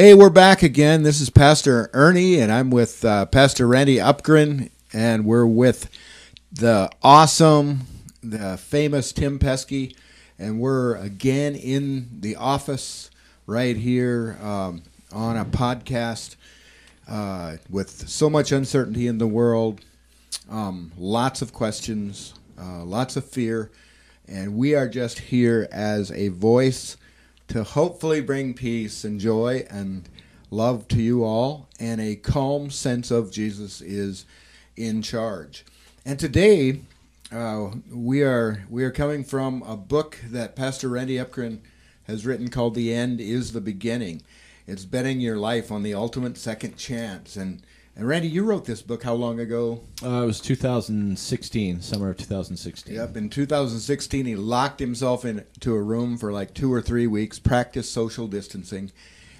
Hey, we're back again. This is Pastor Ernie, and I'm with uh, Pastor Randy Upgren, and we're with the awesome, the famous Tim Pesky, and we're again in the office right here um, on a podcast uh, with so much uncertainty in the world, um, lots of questions, uh, lots of fear, and we are just here as a voice to hopefully bring peace and joy and love to you all and a calm sense of Jesus is in charge. And today uh, we are we are coming from a book that Pastor Randy Upgren has written called "The End Is the Beginning." It's betting your life on the ultimate second chance. And and Randy, you wrote this book how long ago? Uh, it was 2016, summer of 2016. Yep. In 2016, he locked himself into a room for like two or three weeks, practiced social distancing,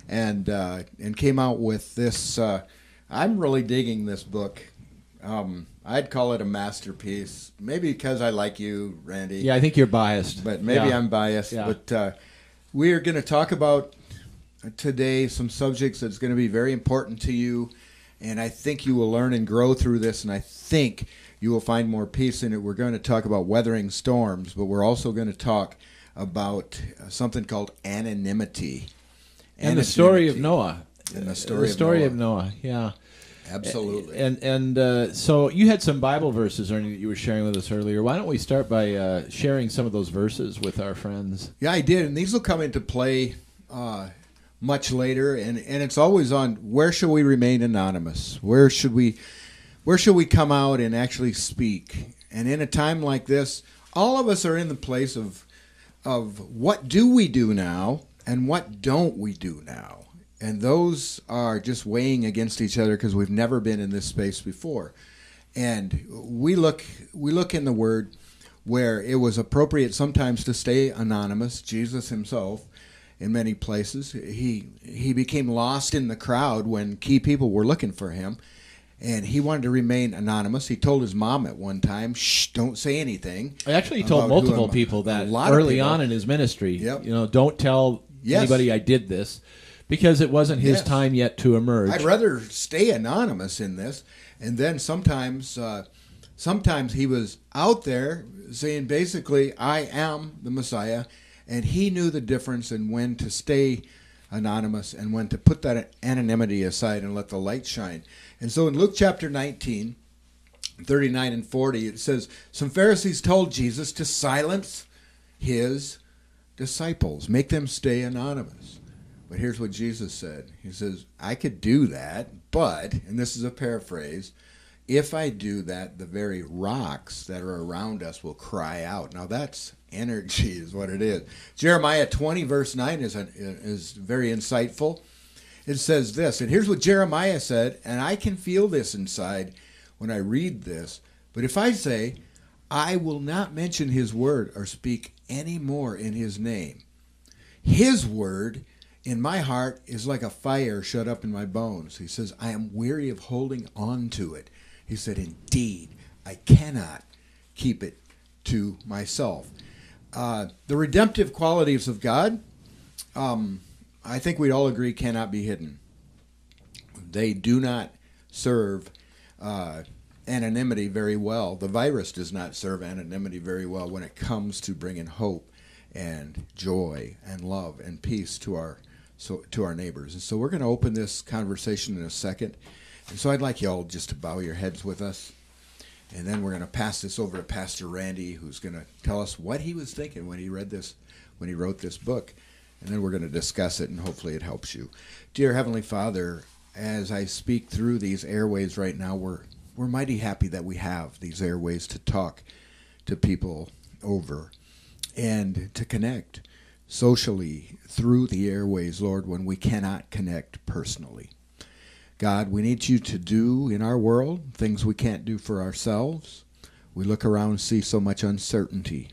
and uh, and came out with this. Uh, I'm really digging this book. Um, I'd call it a masterpiece. Maybe because I like you, Randy. Yeah, I think you're biased. But maybe Yeah. I'm biased. Yeah. But uh, we are going to talk about today some subjects that's going to be very important to you, and I think you will learn and grow through this, and I think you will find more peace in it. We're going to talk about weathering storms, but we're also going to talk about uh, something called anonymity. and the story of Noah. And the Uh, story the of Noah. of Noah. Yeah. Absolutely. And and uh, so you had some Bible verses, Ernie, that you were sharing with us earlier. Why don't we start by uh, sharing some of those verses with our friends? Yeah, I did, and these will come into play uh, much later. And, and it's always on where should we remain anonymous? Where should we, where should we come out and actually speak? And in a time like this, all of us are in the place of, of what do we do now and what don't we do now? And those are just weighing against each other because we've never been in this space before. And we look we look in the Word where it was appropriate sometimes to stay anonymous. Jesus himself, in many places, he he became lost in the crowd when key people were looking for him, and he wanted to remain anonymous. He told his mom at one time, "Shh, don't say anything." I Actually, he told multiple people that lot early people. on in his ministry. Yep. You know, don't tell Yes. anybody I did this because it wasn't his Yes. time yet to emerge. I'd rather stay anonymous in this. And then sometimes, uh, sometimes he was out there saying basically, "I am the Messiah," and he knew the difference in when to stay anonymous and when to put that anonymity aside and let the light shine. And so in Luke chapter 19, 39 and 40, it says, Some Pharisees told Jesus to silence his disciples, make them stay anonymous. But here's what Jesus said He says, I could do that, but, and this is a paraphrase, if I do that, the very rocks that are around us will cry out. Now that's energy, is what it is. Jeremiah 20, verse 9 is, is very insightful. It says this, and here's what Jeremiah said, and I can feel this inside when I read this. But if I say, I will not mention his word or speak any more in his name, his word in my heart is like a fire shut up in my bones. He says, I am weary of holding on to it. He said, Indeed, I cannot keep it to myself. Uh, the redemptive qualities of God, um, I think we'd all agree, cannot be hidden. They do not serve uh, anonymity very well. The virus does not serve anonymity very well when it comes to bringing hope and joy and love and peace to our so to our neighbors. And so we're going to open this conversation in a second. And so I'd like you all just to bow your heads with us. And then we're going to pass this over to Pastor Randy, who's going to tell us what he was thinking when he read this, when he wrote this book. And then we're going to discuss it, and hopefully it helps you. Dear Heavenly Father, as I speak through these airways right now, we're, we're mighty happy that we have these airways to talk to people over and to connect socially through the airways, Lord, when we cannot connect personally. God, we need you to do in our world things we can't do for ourselves. We look around and see so much uncertainty,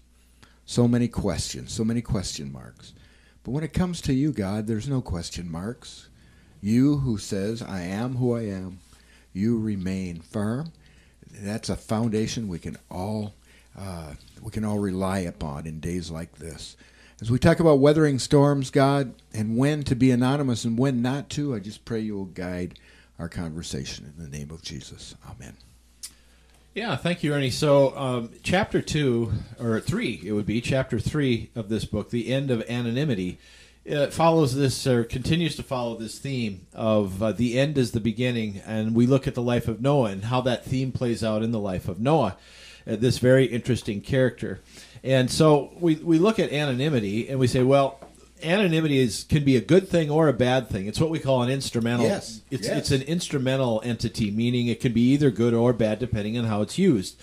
so many questions, so many question marks. But when it comes to you, God, there's no question marks. You who says, I am who I am, you remain firm. That's a foundation we can all uh, we can all rely upon in days like this. as we talk about weathering storms, God, and when to be anonymous and when not to, I just pray you will guide our conversation in the name of Jesus. Amen. Yeah, thank you, Ernie. So, um, chapter two, or three, it would be chapter three of this book, The End of Anonymity, uh, follows this, or continues to follow this theme of uh, the end is the beginning. And we look at the life of Noah and how that theme plays out in the life of Noah, uh, this very interesting character. And so we, we look at anonymity and we say, well, anonymity is can be a good thing or a bad thing. It's what we call an instrumental. Yes, It's yes. it's an instrumental entity, meaning it can be either good or bad depending on how it's used.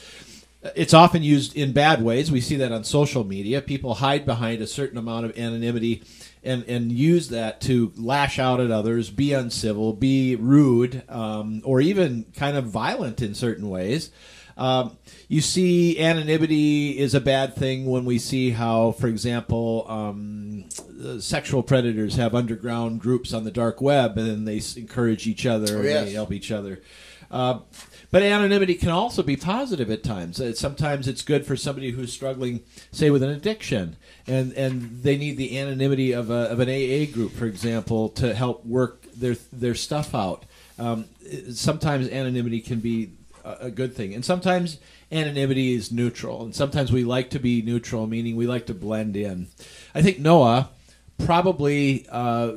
It's often used in bad ways. We see that on social media. People hide behind a certain amount of anonymity and, and use that to lash out at others, be uncivil, be rude, um, or even kind of violent in certain ways. Um, you see, anonymity is a bad thing when we see how, for example, um, uh, sexual predators have underground groups on the dark web, and they encourage each other and yes. they help each other. Uh, but anonymity can also be positive at times. Sometimes it's good for somebody who's struggling, say, with an addiction, and, and they need the anonymity of, a, of an AA group, for example, to help work their their stuff out. Um, sometimes anonymity can be a, a good thing, and sometimes anonymity is neutral, and sometimes we like to be neutral, meaning we like to blend in. I think Noah probably uh,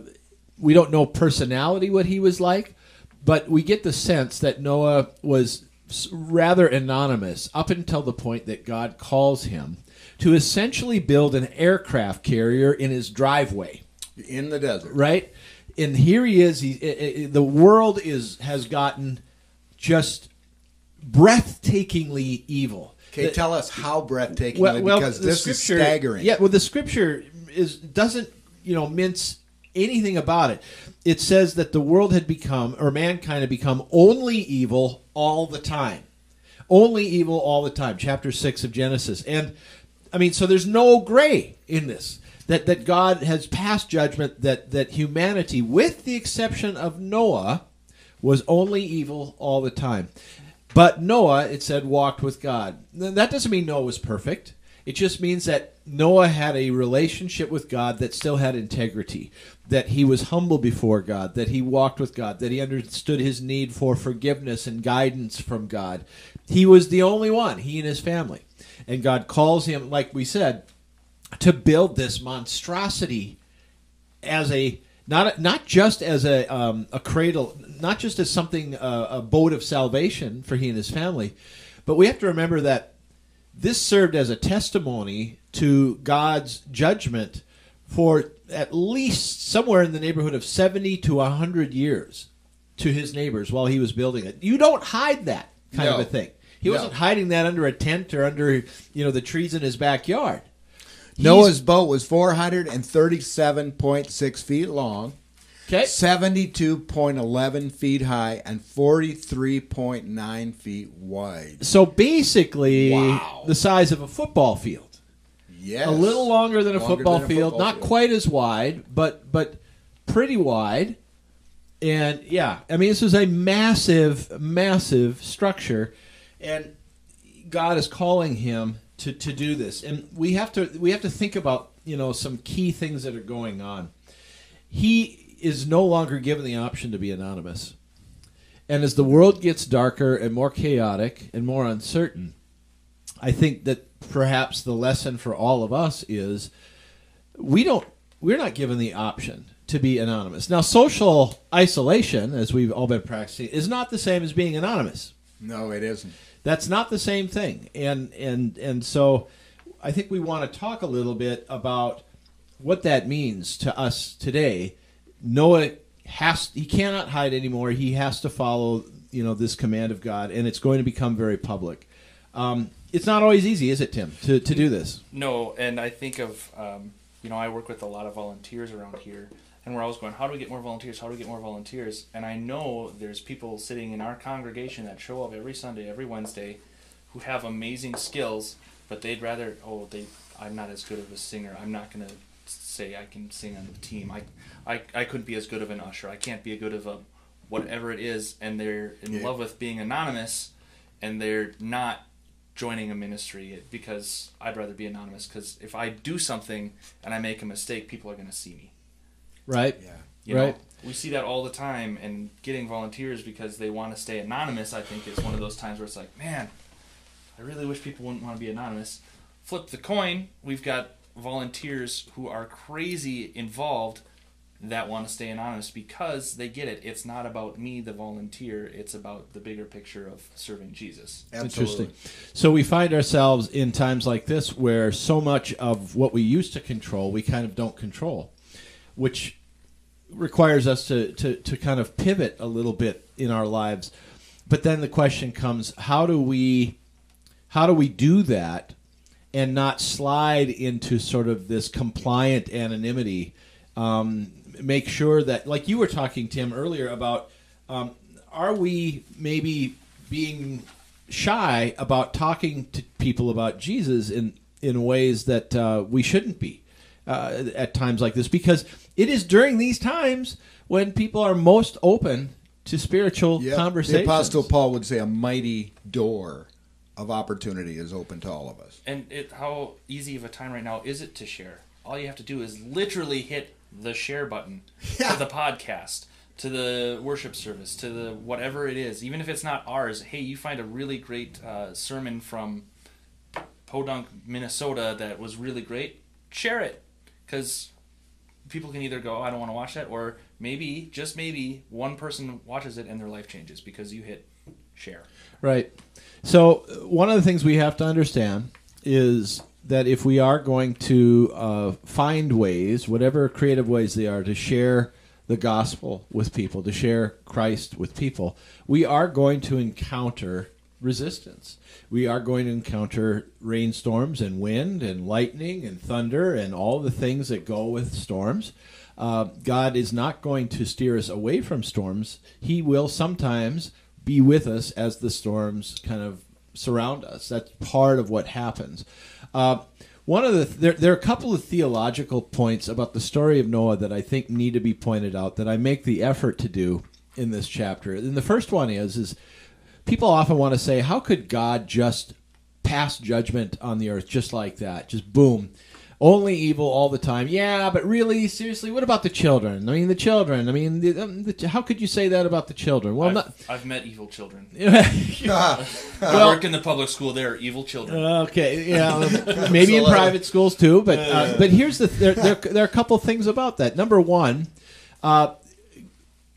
we don't know personality what he was like, but we get the sense that Noah was rather anonymous up until the point that God calls him to essentially build an aircraft carrier in his driveway In the desert. right? And here he is. He, the world is has gotten just breathtakingly evil. Okay, The- tell us how breathtaking well, well, because this is staggering. Yeah, well, the scripture is doesn't you know mince anything about it. It says that the world had become, or mankind had become, only evil all the time, only evil all the time. Chapter six of Genesis, and I mean, so there's no gray in this. That that God has passed judgment that that humanity, with the exception of Noah, was only evil all the time. But Noah, it said, walked with God. That doesn't mean Noah was perfect. It just means that Noah had a relationship with God that still had integrity, that he was humble before God, that he walked with God, that he understood his need for forgiveness and guidance from God. He was the only one, he and his family. And God calls him, like we said, to build this monstrosity as a not not just as a um, a cradle, not just as something uh, a boat of salvation for he and his family, but we have to remember that this served as a testimony to God's judgment for at least somewhere in the neighborhood of seventy to hundred years to his neighbors while he was building it. You don't hide that kind of a thing. He No. wasn't hiding that under a tent or under you know the trees in his backyard. He's- Noah's boat was 437.6 feet long, okay. 72.11 feet high, and 43.9 feet wide. So basically, Wow. the size of a football field. Yes. A little longer than a Longer football than a field, football not field. quite as wide, but but pretty wide. And yeah, I mean this is a massive, massive structure, and God is calling him to, to do this. And we have to we have to think about you know some key things that are going on. He is no longer given the option to be anonymous. And as the world gets darker and more chaotic and more uncertain, I think that perhaps the lesson for all of us is we don't we're not given the option to be anonymous. Now social isolation as we've all been practicing is not the same as being anonymous. No, it isn't. That's not the same thing. And and and so I think we want to talk a little bit about what that means to us today. Noah has he cannot hide anymore. He has to follow, you know, this command of God and it's going to become very public. Um, it's not always easy, is it, Tim, to, to do this? No, and I think of, um, you know, I work with a lot of volunteers around here, and we're always going, how do we get more volunteers? How do we get more volunteers? And I know there's people sitting in our congregation that show up every Sunday, every Wednesday, who have amazing skills, but they'd rather, oh, they, I'm not as good of a singer. I'm not gonna say I can sing on the team. I, I, I couldn't be as good of an usher. I can't be a good of a, whatever it is, and they're in Yeah. love with being anonymous, and they're not joining a ministry because I'd rather be anonymous. Because if I do something and I make a mistake, people are going to see me. Right. Yeah. You Right. know, we see that all the time, and getting volunteers because they want to stay anonymous. I think is one of those times where it's like, man, I really wish people wouldn't want to be anonymous. Flip the coin. We've got volunteers who are crazy involved that want to stay anonymous because they get it. It's not about me, the volunteer. It's about the bigger picture of serving Jesus. Absolutely. Interesting. So we find ourselves in times like this where so much of what we used to control, we kind of don't control, which requires us to, to, to kind of pivot a little bit in our lives. But then the question comes, how do we how do we do that and not slide into sort of this compliant anonymity? Um, make sure that, like you were talking, Tim, earlier about, um, are we maybe being shy about talking to people about Jesus in in ways that uh, we shouldn't be uh, at times like this? Because it is during these times when people are most open to spiritual Yeah. conversations. The Apostle Paul would say a mighty door of opportunity is open to all of us. And it, how easy of a time right now is it to share? All you have to do is literally hit the share button Yeah. to the podcast, to the worship service, to the whatever it is. Even if it's not ours, hey, you find a really great uh, sermon from Podunk, Minnesota that was really great, share it. Because people can either go, I don't want to watch that, or maybe, just maybe, one person watches it and their life changes because you hit share. Right. So one of the things we have to understand is that if we are going to uh, find ways, whatever creative ways they are, to share the gospel with people, to share Christ with people, we are going to encounter resistance. We are going to encounter rainstorms and wind and lightning and thunder and all the things that go with storms. Uh, God is not going to steer us away from storms. He will sometimes be with us as the storms kind of surround us. That's part of what happens. Uh, one of the there, there are a couple of theological points about the story of Noah that I think need to be pointed out that I make the effort to do in this chapter. And the first one is is people often want to say, how could God just pass judgment on the earth just like that? Just boom. Only evil all the time. Yeah, but really, seriously, what about the children? I mean, the children. I mean, the, um, the, how could you say that about the children? Well, I've, not. I've met evil children. Ah, I worked in the public school. They are evil children. Okay, yeah, maybe in Absolutely. private schools too, but uh, but here's the there, there there are a couple things about that. Number one, uh,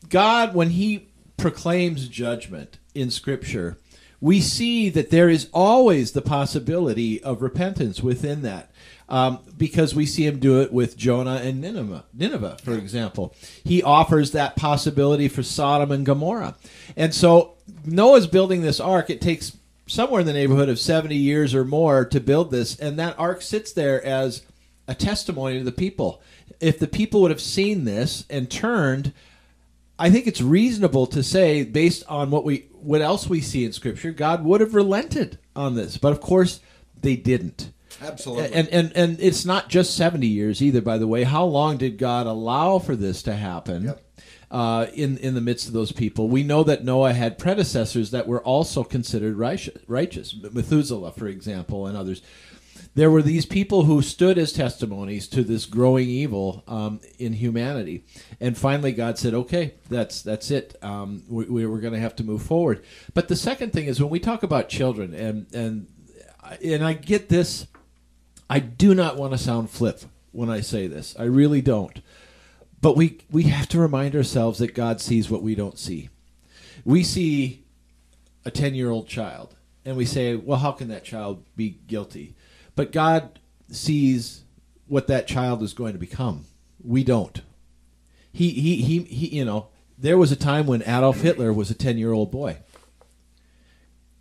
God when He proclaims judgment in Scripture, we see that there is always the possibility of repentance within that. Um, because we see him do it with Jonah and Nineveh, Nineveh, for example. He offers that possibility for Sodom and Gomorrah. And so Noah's building this ark. It takes somewhere in the neighborhood of 70 years or more to build this, and that ark sits there as a testimony to the people. If the people would have seen this and turned, I think it's reasonable to say, based on what we what else we see in Scripture, God would have relented on this. But of course, they didn't. Absolutely. And and and it's not just seventy years either. By the way, how long did God allow for this to happen? Yep. Uh, in in the midst of those people, we know that Noah had predecessors that were also considered righteous. righteous. Methuselah, for example, and others. There were these people who stood as testimonies to this growing evil um, in humanity, and finally God said, "Okay, that's that's it. Um, we, we we're going to have to move forward." But the second thing is when we talk about children, and and and I get this I do not want to sound flip when I say this. I really don't. But we we have to remind ourselves that God sees what we don't see. We see a 10-year-old child and we say, "Well, how can that child be guilty?" But God sees what that child is going to become. We don't. He he he, he you know, there was a time when Adolf Hitler was a 10-year-old boy.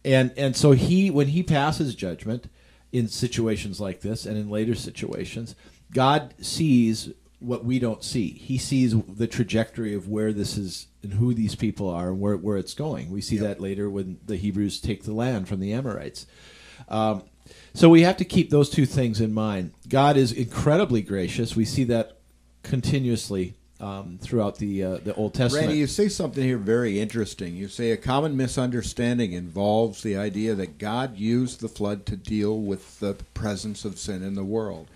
And and so he when he passes judgment in situations like this and in later situations, God sees what we don't see. He sees the trajectory of where this is and who these people are and where, where it's going. We see Yep. that later when the Hebrews take the land from the Amorites. Um, so we have to keep those two things in mind. God is incredibly gracious. We see that continuously um, throughout the uh, the Old Testament. Randy, you say something here very interesting. You say a common misunderstanding involves the idea that God used the flood to deal with the presence of sin in the world.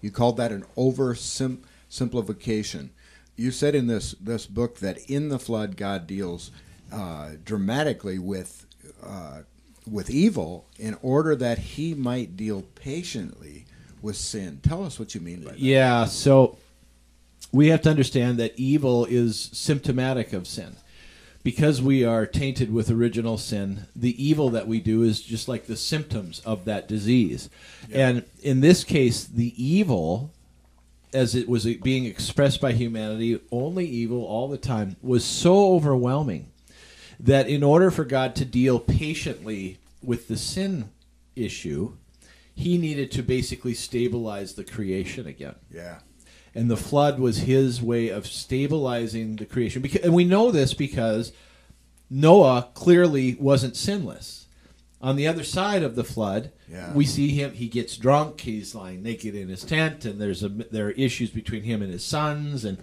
You called that an oversimplification. You said in this this book that in the flood God deals uh, dramatically with uh, with evil in order that He might deal patiently with sin. Tell us what you mean by that. Yeah, so we have to understand that evil is symptomatic of sin. Because we are tainted with original sin, the evil that we do is just like the symptoms of that disease. And in this case, the evil, as it was being expressed by humanity, only evil all the time, was so overwhelming that in order for God to deal patiently with the sin issue, he needed to basically stabilize the creation again Yeah. And the flood was his way of stabilizing the creation. Because, and we know this because Noah clearly wasn't sinless. On the other side of the flood, Yeah. we see him. He gets drunk. He's lying naked in his tent, and there's a there are issues between him and his sons, and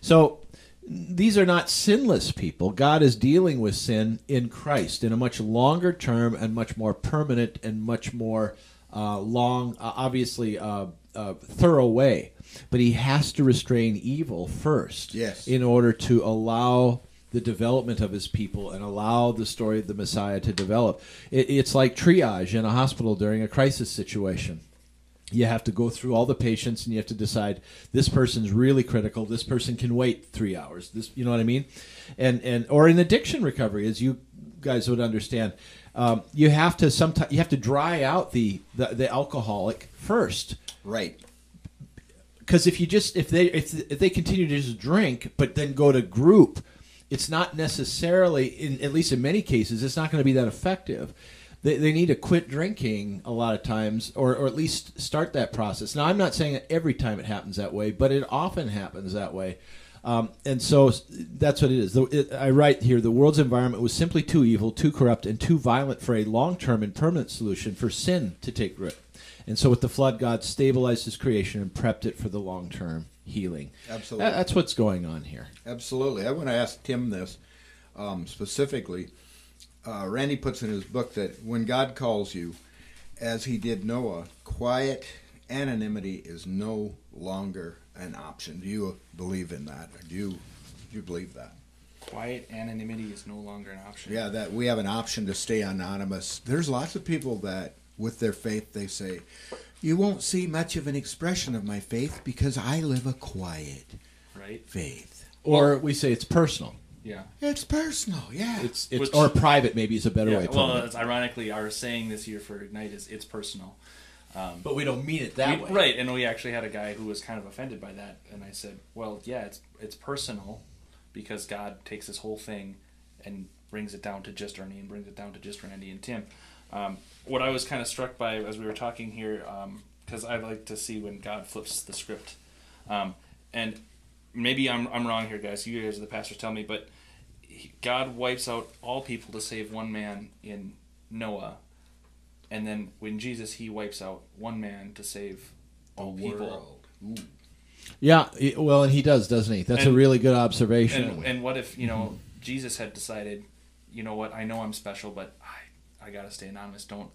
so these are not sinless people. God is dealing with sin in Christ in a much longer term and much more permanent and much more uh, long, uh, obviously uh, uh, thorough way. But He has to restrain evil first, Yes. in order to allow the development of His people and allow the story of the Messiah to develop. It, it's like triage in a hospital during a crisis situation you have to go through all the patients and you have to decide this person's really critical this person can wait three hours this you know what i mean and and or in addiction recovery as you guys would understand um, you have to sometimes you have to dry out the the, the alcoholic first. Right. because if you just if they if, if they continue to just drink but then go to group it's not necessarily in at least in many cases it's not going to be that effective. They, they need to quit drinking a lot of times or, or at least start that process. Now i'm not saying that every time it happens that way but it often happens that way um, and so that's what it is. The, it, I write here: the world's environment was simply too evil, too corrupt, and too violent for a long-term and permanent solution for sin to take root. And so, with the flood, God stabilized His creation and prepped it for the long-term healing. Absolutely. Tha- that's what's going on here. Absolutely. I want to ask Tim this um, specifically. Uh, Randy puts in his book that when God calls you, as he did Noah, quiet anonymity is no longer an option. Do you believe in that? Or do you, do you believe that? Quiet anonymity is no longer an option. Yeah, that we have an option to stay anonymous. There's lots of people that, with their faith, they say, You won't see much of an expression of my faith because I live a quiet Right? faith. Or we say it's personal. Yeah. It's personal, yeah. It's it's Which- or private. Maybe is a better yeah. way. Of Well, it. it's ironically, our saying this year for Ignite is it's personal. Um, but we don't mean it that we- way, Right, and we actually had a guy who was kind of offended by that, and I said, "Well, yeah, it's it's personal, because God takes this whole thing and brings it down to just Ernie and brings it down to just Randy and Tim." Um, what I was kind of struck by as we were talking here, because I like to see when God flips the script, um, and maybe I'm I'm wrong here, guys. You guys are the pastors, tell me, but he- God wipes out all people to save one man in Noah, and then when Jesus, he wipes out one man to save all people. Ooh. Yeah. Well, and he does, doesn't he? That's a really good observation. And, and what if you know Jesus had decided, you know what? I know I'm special, but I I gotta stay anonymous. Don't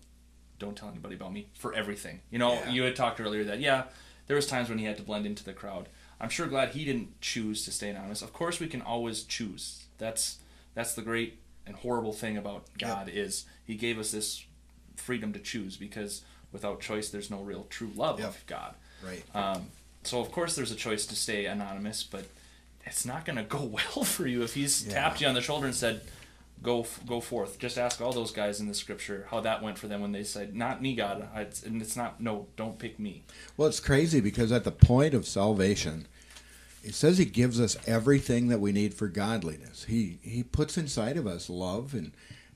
don't tell anybody about me for everything. You know, Yeah. you had talked earlier that yeah, there was times when he had to blend into the crowd. I'm sure glad he didn't choose to stay anonymous. Of course, we can always choose. That's that's the great and horrible thing about God is He gave us this freedom to choose because without choice, there's no real true love Yep. of God. Right. Um, so of course there's a choice to stay anonymous, but it's not going to go well for you if he's Yeah. tapped you on the shoulder and said, "Go, f- go forth." Just ask all those guys in the scripture how that went for them when they said, "Not me, God," I, and it's not. No, don't pick me. Well, it's crazy because at the point of salvation, it says He gives us everything that we need for godliness. He He puts inside of us love, and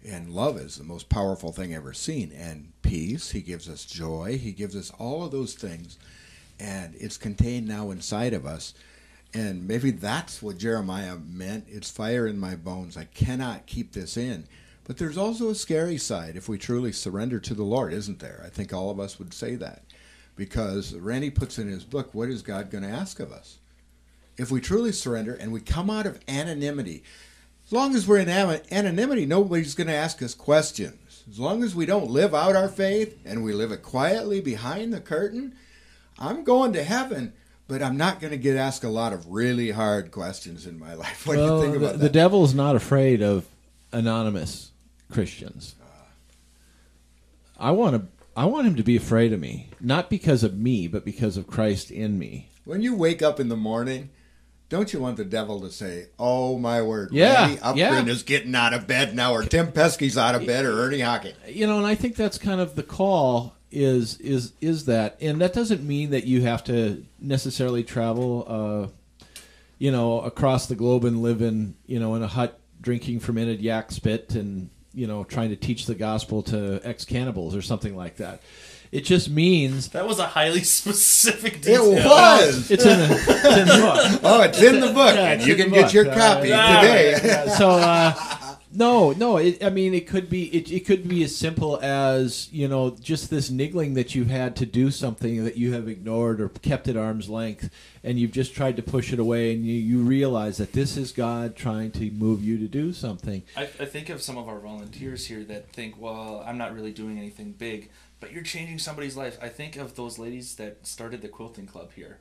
and love is the most powerful thing ever seen. And peace. He gives us joy. He gives us all of those things, and it's contained now inside of us. And maybe that's what Jeremiah meant. It's fire in my bones. I cannot keep this in. But there's also a scary side if we truly surrender to the Lord, isn't there? I think all of us would say that. Because Randy puts in his book, what is God going to ask of us? if we truly surrender and we come out of anonymity, as long as we're in anonymity, nobody's going to ask us questions. As long as we don't live out our faith and we live it quietly behind the curtain, I'm going to heaven, but I'm not going to get asked a lot of really hard questions in my life. What do you think the, about the that? devil's not afraid of anonymous Christians. I want to. I want him to be afraid of me, not because of me, but because of Christ in me. when you wake up in the morning, don't you want the devil to say, "Oh my word, Yeah, Randy Upgren yeah. is getting out of bed now, or Tim Pesky's out of bed, or Ernie Hockey"? you know and i think that's kind of the call is is is that and that doesn't mean that you have to necessarily travel uh you know across the globe and live in you know in a hut drinking fermented yak spit and you know trying to teach the gospel to ex cannibals or something like that it just means That was a highly specific detail. It was. it's in the, it's in the book Oh, it's in the book, Yeah, and you can get book. your Uh, copy yeah. today. so uh, no no it, i mean it could be it, it could be as simple as you know just this niggling that you've had to do something that you have ignored or kept at arm's length and you've just tried to push it away and you, you realize that this is god trying to move you to do something I, I think of some of our volunteers here that think, well, I'm not really doing anything big, but you're changing somebody's life. I think of those ladies that started the quilting club here.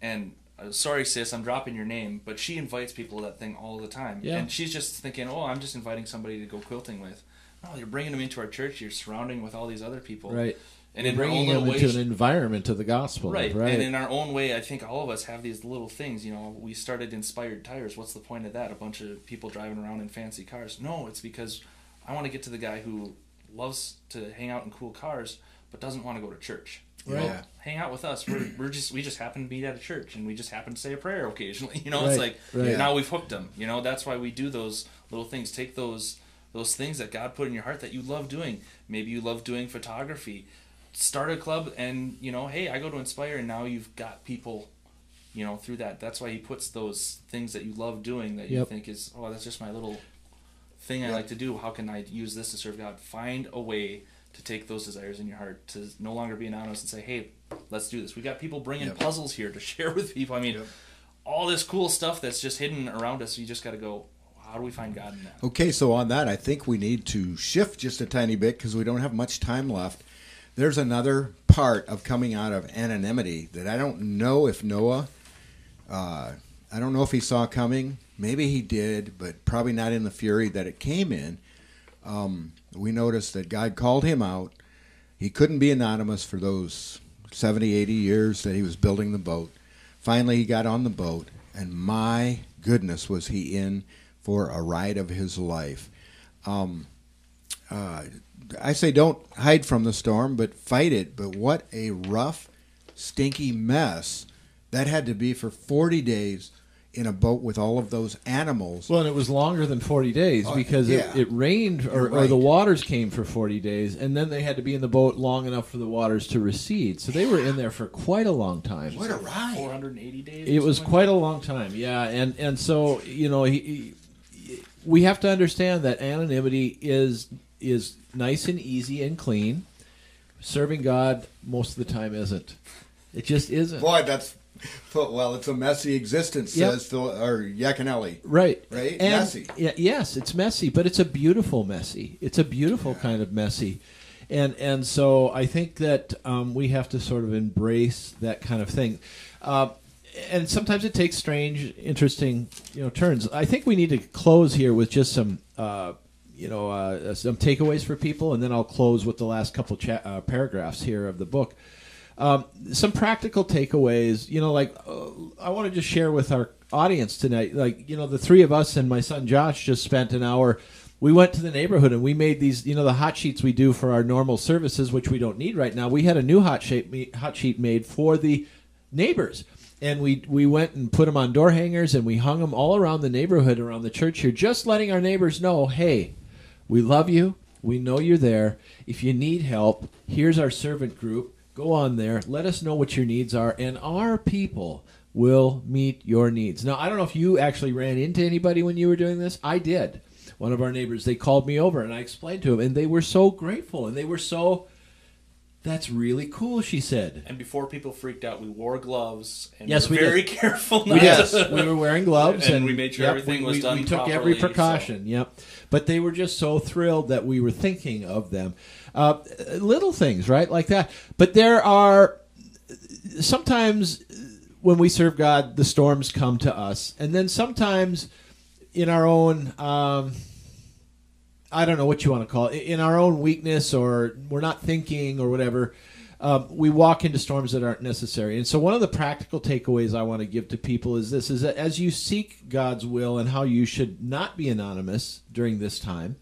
And uh, sorry, sis, I'm dropping your name, but she invites people to that thing all the time. Yeah. And she's just thinking, oh, I'm just inviting somebody to go quilting with. No, you're bringing them into our church. You're surrounding with all these other people. right And in bringing them little into an environment of the gospel Right. right And in our own way, I think all of us have these little things. You know, we started Inspired Tires. What's the point of that? A bunch of people driving around in fancy cars. No, it's because I want to get to the guy who loves to hang out in cool cars but doesn't want to go to church. Right. hang out with us. We're, we're just we just happen to meet at a church and we just happen to say a prayer occasionally. You know, Right, it's like right. now we've hooked them. You know, that's why we do those little things. Take those those things that God put in your heart that you love doing. Maybe you love doing photography. Start a club and you know, hey, I go to Inspire and now you've got people you know through that. That's why he puts those things that you love doing that you Yep. think is oh that's just my little thing I like to do. How can I use this to serve God? Find a way to take those desires in your heart to no longer be anonymous and say, "Hey, let's do this." We got people bringing Yep. puzzles here to share with people. I mean, Yep. all this cool stuff that's just hidden around us. You just got to go. How do we find God in that? Okay, so on that, I think we need to shift just a tiny bit because we don't have much time left. There's another part of coming out of anonymity that I don't know if Noah, uh, I don't know if he saw coming. Maybe he did, but probably not in the fury that it came in. Um, we noticed that God called him out. He couldn't be anonymous for those 70, 80 years that he was building the boat. Finally, he got on the boat, and my goodness, was he in for a ride of his life. Um, uh, I say don't hide from the storm, but fight it. But what a rough, stinky mess that had to be for 40 days in a boat with all of those animals. Well, and it was longer than 40 days Oh, because yeah. it, it rained or, You're or the waters came for 40 days, and then they had to be in the boat long enough for the waters to recede. So they were in there for quite a long time. What a ride! 480 days. It was quite a long time, yeah. And, and so, you know, he, he- we have to understand that anonymity is is nice and easy and clean. Serving God most of the time isn't. It just isn't. Boy, that's well. It's a messy existence, Yep. says Phil or Yaconelli. Right. Right? And, Messy. Yeah, yes, it's messy, but it's a beautiful messy. It's a beautiful kind of messy. And and so I think that um, we have to sort of embrace that kind of thing. Uh, and sometimes it takes strange, interesting, you know, turns. I think we need to close here with just some, uh, you know, uh, some takeaways for people, and then I'll close with the last couple cha- uh, paragraphs here of the book. Um, some practical takeaways, you know, like uh, I want to just share with our audience tonight. Like, you know, the three of us and my son Josh just spent an hour. We went to the neighborhood and we made these, you know, the hot sheets we do for our normal services, which we don't need right now. We had a new hot sheet, hot sheet made for the neighbors, and we we went and put them on door hangers and we hung them all around the neighborhood, around the church here, just letting our neighbors know, hey, we love you. We know you're there. If you need help, here's our servant group. Go on there. Let us know what your needs are, and our people will meet your needs. Now, I don't know if you actually ran into anybody when you were doing this. I did. One of our neighbors, they called me over, and I explained to them, and they were so grateful, and they were so That's really cool, she said. And before people freaked out, we wore gloves and Yes, we we were very did. careful. We Not did. we were wearing gloves, And and, we made sure everything we, was we- done We took every properly, so- precaution. Yep. But they were just so thrilled that we were thinking of them. Uh, little things, right, like that. But there are sometimes when we serve God, the storms come to us, and then sometimes in our own. Um, I don't know what you want to call it, in our own weakness or we're not thinking or whatever, um, we walk into storms that aren't necessary. And so, one of the practical takeaways I want to give to people is this: is that as you seek God's will and how you should not be anonymous during this time,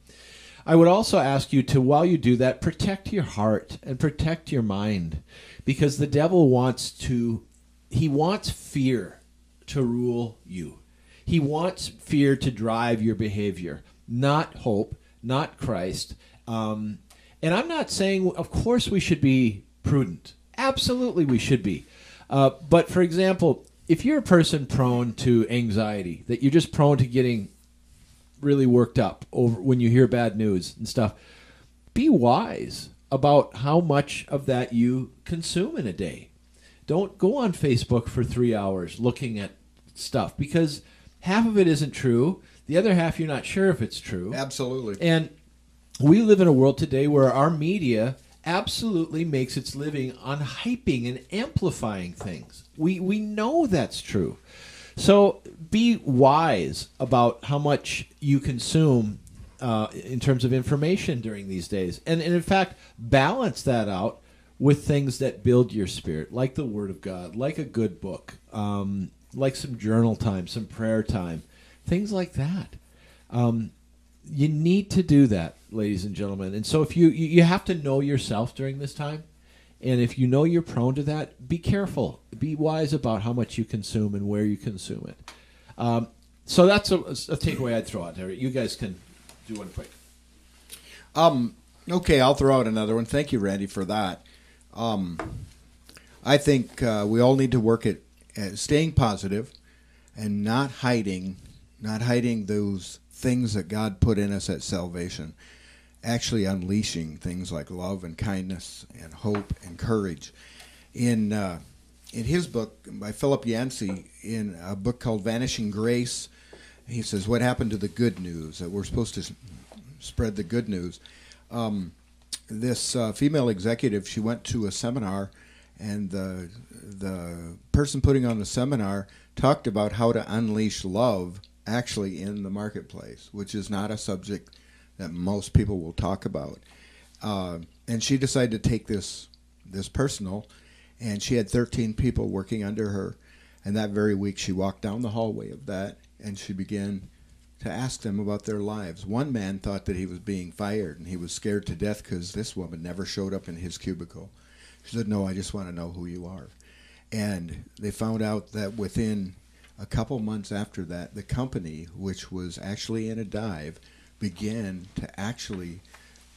I would also ask you to, while you do that, protect your heart and protect your mind, because the devil wants to, he wants fear to rule you. He wants fear to drive your behavior, not hope, not Christ. Um, and I'm not saying, of course, we should be prudent. Absolutely, we should be. Uh, but for example, if you're a person prone to anxiety, that you're just prone to getting really worked up over when you hear bad news and stuff, be wise about how much of that you consume in a day. Don't go on Facebook for three hours looking at stuff because half of it isn't true. The other half you're not sure if it's true. Absolutely. And we live in a world today where our media absolutely makes its living on hyping and amplifying things. We we know that's true. So be wise about how much you consume uh, in terms of information during these days, and, and in fact balance that out with things that build your spirit, like the Word of God, like a good book, um, like some journal time, some prayer time, things like that. Um, you need to do that, ladies and gentlemen. And so if you you you have to know yourself during this time, and if you know you're prone to that, be careful. Be wise about how much you consume and where you consume it. Um, so that's a, a takeaway I'd throw out there. You guys can do one quick. Um, okay, I'll throw out another one. Thank you, Randy, for that. Um, I think uh, we all need to work at, at staying positive and not hiding, not hiding those things that God put in us at salvation. Actually, unleashing things like love and kindness and hope and courage. In uh, in his book by Philip Yancey, in a book called Vanishing Grace, he says, "What happened to the good news? That we're supposed to spread the good news." Um, this uh, female executive, she went to a seminar, and the the person putting on the seminar talked about how to unleash love actually in the marketplace, which is not a subject that most people will talk about. Uh, and she decided to take this this personal, and she had 13 people working under her. And that very week, she walked down the hallway of that, and she began to ask them about their lives. One man thought that he was being fired, and he was scared to death because this woman never showed up in his cubicle. She said, "No, I just want to know who you are." And they found out that within a couple months after that, the company, which was actually in a dive, began to actually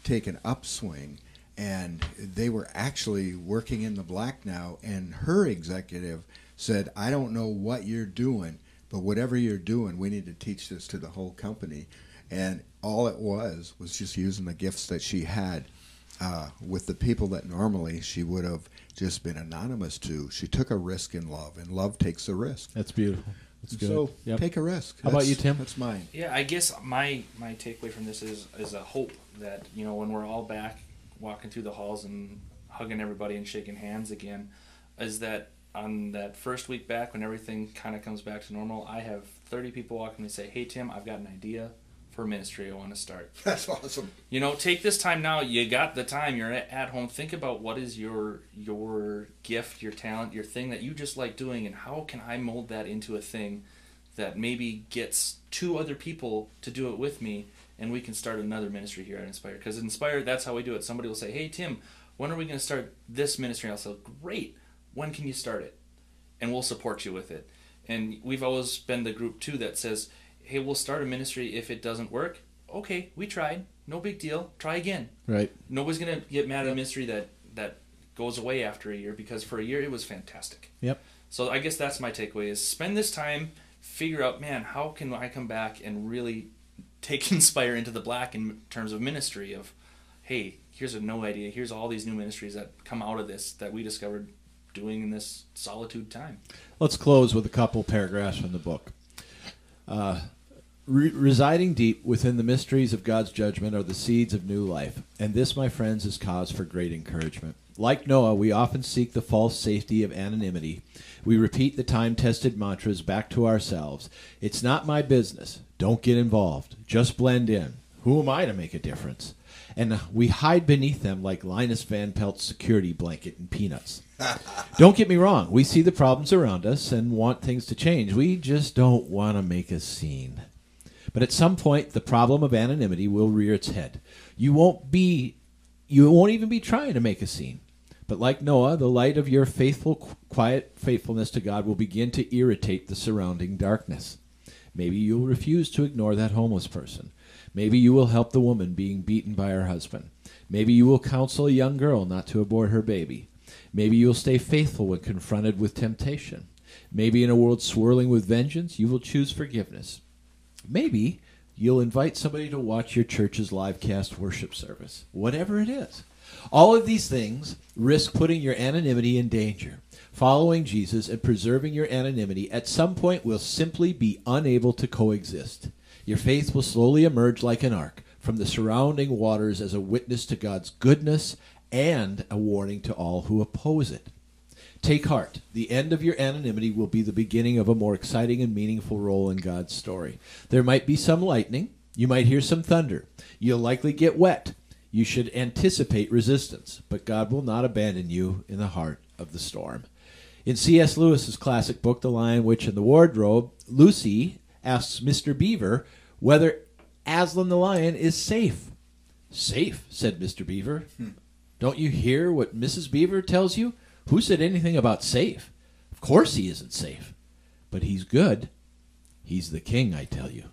take an upswing. And they were actually working in the black now. And her executive said, I don't know what you're doing, but whatever you're doing, we need to teach this to the whole company. And all it was was just using the gifts that she had uh, with the people that normally she would have just been anonymous to. She took a risk in love, and love takes a risk. That's beautiful. That's good. So Yep. take a risk. How about you, Tim? That's mine. Yeah, I guess my my takeaway from this is is a hope that you know when we're all back walking through the halls and hugging everybody and shaking hands again, is that on that first week back when everything kind of comes back to normal, I have 30 people walking and say, "Hey Tim, I've got an idea for ministry I want to start." That's awesome. You know, take this time now. You got the time. You're at at home. Think about what is your your gift, your talent, your thing that you just like doing, and how can I mold that into a thing that maybe gets two other people to do it with me, and we can start another ministry here at Inspire. Because Inspire, that's how we do it. Somebody will say, "Hey Tim, when are we going to start this ministry?" I'll say, "Great. When can you start it?" And we'll support you with it. And we've always been the group too that says, "Hey, we'll start a ministry if it doesn't work." Okay, we tried. No big deal. Try again. Right. Nobody's gonna get mad at a ministry that that goes away after a year because for a year it was fantastic. Yep. So I guess that's my takeaway: is spend this time, figure out, man, how can I come back and really take Inspire into the black in terms of ministry of, hey, here's a no idea. Here's all these new ministries that come out of this that we discovered doing in this solitude time. Let's close with a couple paragraphs from the book. Uh, re- residing deep within the mysteries of God's judgment are the seeds of new life, and this, my friends, is cause for great encouragement. Like Noah, we often seek the false safety of anonymity. We repeat the time tested mantras back to ourselves It's not my business. Don't get involved. Just blend in. Who am I to make a difference? And we hide beneath them like Linus Van Pelt's security blanket and peanuts. don't get me wrong. We see the problems around us and want things to change. We just don't want to make a scene. But at some point, the problem of anonymity will rear its head. You won't be, you won't even be trying to make a scene. But like Noah, the light of your faithful, quiet faithfulness to God will begin to irritate the surrounding darkness. Maybe you'll refuse to ignore that homeless person. Maybe you will help the woman being beaten by her husband. Maybe you will counsel a young girl not to abort her baby. Maybe you'll stay faithful when confronted with temptation. Maybe in a world swirling with vengeance, you will choose forgiveness. Maybe you'll invite somebody to watch your church's live cast worship service. Whatever it is. All of these things risk putting your anonymity in danger. Following Jesus and preserving your anonymity at some point will simply be unable to coexist. Your faith will slowly emerge like an ark from the surrounding waters as a witness to God's goodness and a warning to all who oppose it. Take heart. The end of your anonymity will be the beginning of a more exciting and meaningful role in God's story. There might be some lightning. You might hear some thunder. You'll likely get wet. You should anticipate resistance, but God will not abandon you in the heart of the storm. In C.S. Lewis's classic book, The Lion, Witch, and the Wardrobe, Lucy asks Mr. Beaver whether Aslan the lion is safe. Safe, said Mr. Beaver. Hmm. Don't you hear what Mrs. Beaver tells you? Who said anything about safe? Of course he isn't safe. But he's good. He's the king, I tell you.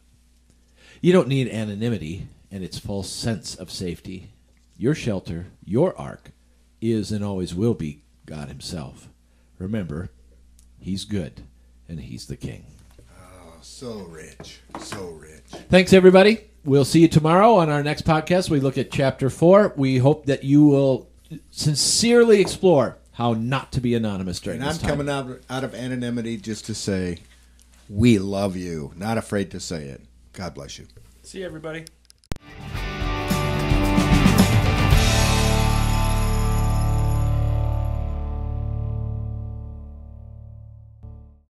You don't need anonymity and its false sense of safety. Your shelter, your ark, is and always will be God Himself. Remember, He's good and He's the King. Oh, so rich. So rich. Thanks, everybody. We'll see you tomorrow on our next podcast. We look at chapter four. We hope that you will sincerely explore how not to be anonymous during and this I'm time. coming out, out of anonymity just to say, we love you. Not afraid to say it. God bless you. See everybody.